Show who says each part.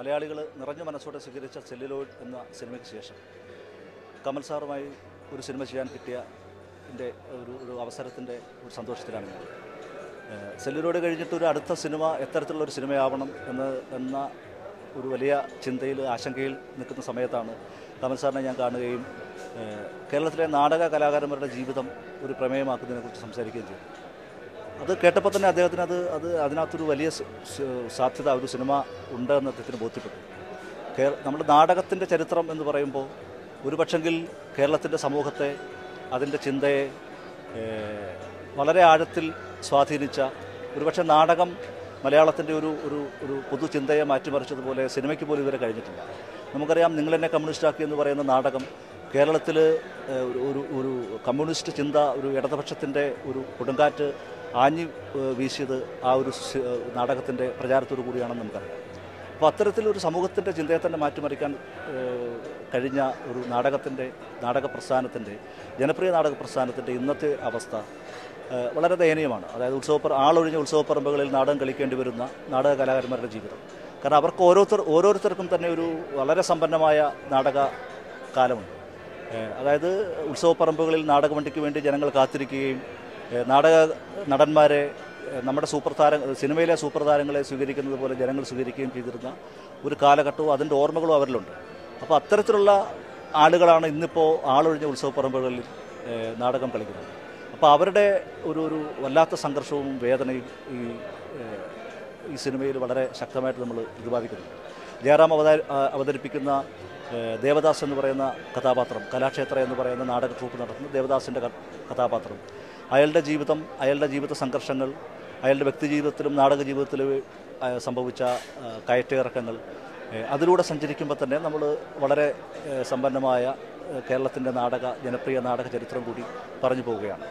Speaker 1: മലയാളികൾ നിറഞ്ഞ മനസ്സോടെ സ്വീകരിച്ച സെല്ലുലോയിഡ് എന്ന സിനിമയ്ക്ക് ശേഷം കമൽ സാറുമായി ഒരു സിനിമ ചെയ്യാൻ കിട്ടിയ എന്റെ ഒരു ഒരു അവസരത്തിന്റെ ഒരു സന്തോഷത്തിലാണ് ഞാൻ. സെല്ലുലോയിഡ് കഴിഞ്ഞിട്ട് ഒരു അടുത്ത സിനിമ എത്തരത്തിലുള്ള ഒരു സിനിമയാവണം എന്ന് എന്ന ഒരു വലിയ ചിന്തയിൽ ആശങ്കയിൽ നിൽക്കുന്ന സമയത്താണ് കമൽ സാറിനെ ഞാൻ കാണുകയും കേരളത്തിലെ നാടക കലാകാരന്മാരുടെ ജീവിതം ഒരു പ്രമേയമാക്കുന്നതിനെക്കുറിച്ച് സംസാരിക്കുകയും ചെയ്തു അത് കേട്ടപ്പോൾ തന്നെ അദ്ദേഹത്തിന് അത് അത് അതിനകത്തൊരു വലിയ സാധ്യത ഒരു സിനിമ ഉണ്ട് എന്ന് അദ്ദേഹത്തിന് ബോധ്യപ്പെട്ടു. കേര നമ്മുടെ നാടകത്തിന്റെ ചരിത്രം എന്ന് പറയുമ്പോൾ ഒരു പക്ഷെങ്കിൽ കേരളത്തിന്റെ സമൂഹത്തെ അതിന്റെ ചിന്തയെ വളരെ ആഴത്തിൽ സ്വാധീനിച്ച ഒരുപക്ഷെ നാടകം മലയാളത്തിന്റെ ഒരു ഒരു ഒരു പൊതുചിന്തയെ മാറ്റിമറിച്ചതുപോലെ സിനിമയ്ക്ക് പോലും ഇവരെ കഴിഞ്ഞിട്ടില്ല. നമുക്കറിയാം നിങ്ങളെന്നെ കമ്മ്യൂണിസ്റ്റാക്കി എന്ന് പറയുന്ന നാടകം കേരളത്തിൽ ഒരു ഒരു കമ്മ്യൂണിസ്റ്റ് ചിന്ത ഒരു ഇടതുപക്ഷത്തിന്റെ ഒരു കൊടുങ്കാറ്റ് ആഞ്ഞു വീശിയത് ആ ഒരു നാടകത്തിന്റെ പ്രചാരത്തോടു കൂടിയാണെന്ന് നമുക്കറിയാം. അപ്പോൾ അത്തരത്തിലൊരു സമൂഹത്തിന്റെ ചിന്തയെ തന്നെ മാറ്റിമറിക്കാൻ കഴിഞ്ഞ ഒരു നാടകത്തിന്റെ നാടക പ്രസ്ഥാനത്തിന്റെ ജനപ്രിയ നാടക പ്രസ്ഥാനത്തിന്റെ ഇന്നത്തെ അവസ്ഥ വളരെ ദയനീയമാണ്. അതായത് ഉത്സവപ്പറ ആളൊഴിഞ്ഞ ഉത്സവപ്പറമ്പുകളിൽ നാടകം കളിക്കേണ്ടി വരുന്ന നാടക കലാകാരന്മാരുടെ ജീവിതം. കാരണം അവർക്ക് ഓരോരുത്തർ ഓരോരുത്തർക്കും തന്നെ ഒരു വളരെ സമ്പന്നമായ നാടക കാലമുണ്ട്. അതായത് ഉത്സവപ്പറമ്പുകളിൽ നാടകവണ്ടിക്ക് വേണ്ടി ജനങ്ങൾ കാത്തിരിക്കുകയും നാടക നടന്മാരെ നമ്മുടെ സൂപ്പർ താരം സിനിമയിലെ സൂപ്പർ താരങ്ങളെ സ്വീകരിക്കുന്നത് പോലെ ജനങ്ങൾ സ്വീകരിക്കുകയും ചെയ്തിരുന്ന ഒരു കാലഘട്ടവും അതിന്റെ ഓർമ്മകളും അവരിലുണ്ട്. അപ്പോൾ അത്തരത്തിലുള്ള ആളുകളാണ് ഇന്നിപ്പോൾ ആളൊഴിഞ്ഞ ഉത്സവപ്പറമ്പുകളിൽ നാടകം കളിക്കുന്നത്. അപ്പോൾ അവരുടെ ഒരു ഒരു വല്ലാത്ത സംഘർഷവും വേദനയും ഈ ഈ സിനിമയിൽ വളരെ ശക്തമായിട്ട് നമ്മൾ പ്രതിപാദിക്കുന്നുണ്ട്. ജയറാം അവതാര അവതരിപ്പിക്കുന്ന ദേവദാസ് എന്ന് പറയുന്ന കഥാപാത്രം കലാക്ഷേത്ര എന്ന് പറയുന്ന നാടക ട്രൂപ്പ് നടത്തുന്ന ദേവദാസിന്റെ കഥാപാത്രം. അയാളുടെ ജീവിതം അയാളുടെ ജീവിത സംഘർഷങ്ങൾ അയാളുടെ വ്യക്തി ജീവിതത്തിലും നാടക ജീവിതത്തിലും സംഭവിച്ച ആ, കയറ്റയിറക്കങ്ങൾ അതിലൂടെ സഞ്ചരിക്കുമ്പോൾ തന്നെ നമ്മൾ വളരെ സമ്പന്നമായ കേരളത്തിന്റെ നാടക ജനപ്രിയ നാടക ചരിത്രം കൂടി പറഞ്ഞു പോവുകയാണ്.